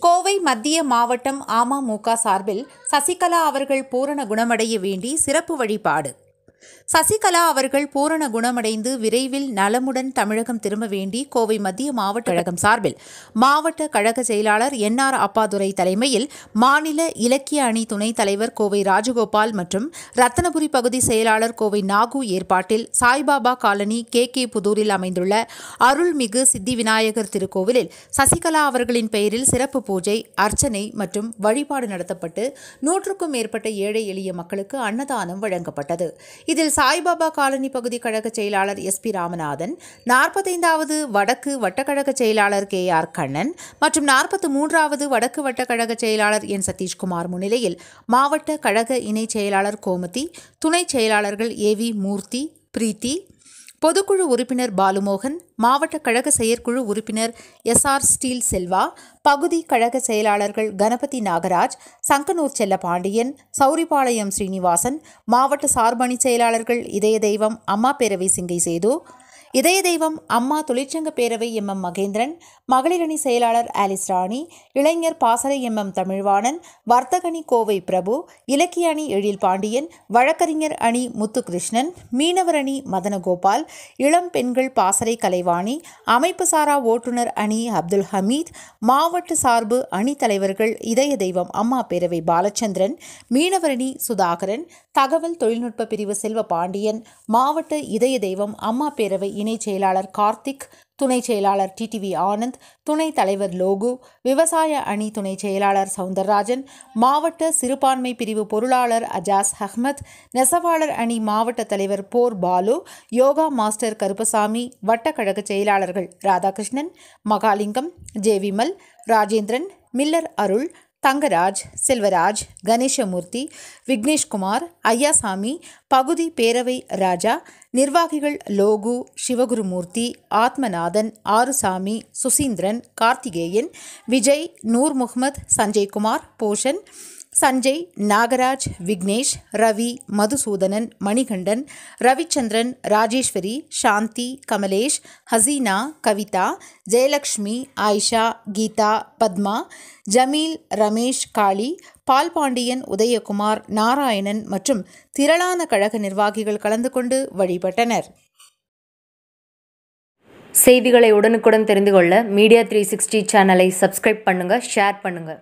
கோவை மத்திய மாவட்டம் அமமுக சார்பில் சசிகலா அவர்கள் பூரண குணமடைய வேண்டி சிறப்பு வழிபாடு. சசிகலா அவர்கள் பூரண குணமடைந்து விரைவில் நலமுடன் தமிழகம் திரும்ப வேண்டி கோவை மத்திய மாவட்ட கழகம் சார்பில் மாவட்ட கழக செயலாளர் என் ஆர் அப்பாதுரை தலைமையில் மாநில இலக்கிய அணி துணைத் தலைவர் கோவை ராஜகோபால் மற்றும் ரத்தனபுரி பகுதி செயலாளர் கோவை நாகு ஏற்பாட்டில் சாய்பாபா காலனி கே கே புதூரில் அமைந்துள்ள அருள்மிகு சித்தி விநாயகர் திருக்கோவிலில் சசிகலா அவர்களின் பெயரில் சிறப்பு பூஜை அர்ச்சனை மற்றும் வழிபாடு நடத்தப்பட்டு நூற்றுக்கும் மேற்பட்ட ஏழை எளிய மக்களுக்கு அன்னதானம் வழங்கப்பட்டது. இதில் சாய்பாபா காலனி பகுதி கழக செயலாளர் எஸ் பி ராமநாதன் நாற்பத்தைந்தாவது வடக்கு வட்டக்கழக செயலாளர் கே ஆர் கண்ணன் மற்றும் நாற்பத்தி மூன்றாவது வடக்கு வட்டக்கழக செயலாளர் என் சதீஷ்குமார் முன்னிலையில் மாவட்ட கழக இணைச் செயலாளர் கோமதி துணைச் செயலாளர்கள் ஏ வி மூர்த்தி பிரீத்தி பொதுக்குழு உறுப்பினர் பாலுமோகன் மாவட்ட கழக செயற்குழு உறுப்பினர் எஸ் ஆர் ஸ்டீல் செல்வா பகுதி கழக செயலாளர்கள் கணபதி நாகராஜ் சங்கனூர் செல்லபாண்டியன் சௌரிபாளையம் ஸ்ரீனிவாசன் மாவட்ட சார்பணி செயலாளர்கள் இதய தெய்வம் அம்மா பேரவை சிங்கை சேது இதய தெய்வம் அம்மா தொழிற்சங்க பேரவை எம். எம். மகேந்திரன் மகளிரணி செயலாளர் ஆலிஸ் ராணி இளைஞர் பாசறை எம். எம். தமிழ்வாணன் வர்த்தகணி கோவை பிரபு இலக்கிய அணி எழில் பாண்டியன் வழக்கறிஞர் அணி முத்துகிருஷ்ணன் மீனவர் அணி மதனகோபால் இளம் பெண்கள் பாசறை கலைவாணி அமைப்பு சாரா ஓட்டுநர் அணி அப்துல் ஹமீத் மாவட்ட சார்பு அணி தலைவர்கள் இதய தெய்வம் அம்மா பேரவை பாலச்சந்திரன் மீனவரணி சுதாகரன் தகவல் தொழில்நுட்ப பிரிவு செல்வ பாண்டியன் மாவட்ட இதய தெய்வம் அம்மா பேரவை இணைச் செயலாளர் கார்த்திக் துணை செயலாளர் டிடிவி ஆனந்த் துணைத் தலைவர் லோகு விவசாய அணி துணை செயலாளர் சவுந்தரராஜன் மாவட்ட சிறுபான்மை பிரிவு பொருளாளர் அஜாஸ் அஹ்மத் நெசவாளர் அணி மாவட்ட தலைவர் போர் பாலு யோகா மாஸ்டர் கருப்பசாமி வட்டக்கழக செயலாளர்கள் ராதாகிருஷ்ணன் மகாலிங்கம் ஜே விமல் ராஜேந்திரன் மில்லர் அருள் தங்கராஜ் செல்வராஜ் கணேசமூர்த்தி விக்னேஷ்குமார் ஐயாசாமி பகுதி பேரவை ராஜா நிர்வாகிகள் லோகு சிவகுருமூர்த்தி ஆத்மநாதன் ஆறுசாமி சுசீந்திரன் கார்த்திகேயன் விஜய் நூர் முகமது சஞ்சய்குமார் போஷன் சஞ்சய் நாகராஜ் விக்னேஷ் ரவி மதுசூதனன் மணிகண்டன் ரவிச்சந்திரன் ராஜேஸ்வரி சாந்தி கமலேஷ் ஹசீனா கவிதா ஜெயலக்ஷ்மி ஆயிஷா கீதா பத்மா ஜமீல் ரமேஷ் காளி பால்பாண்டியன் உதயகுமார் நாராயணன் மற்றும் திரளான கழக நிர்வாகிகள் கலந்து கொண்டு வழிபட்டனர். செய்திகளை உடனுக்குடன் தெரிந்து கொள்ள மீடியா த்ரீ சிக்ஸ்டி சேனலை சப்ஸ்கிரைப் பண்ணுங்கள் ஷேர் பண்ணுங்கள்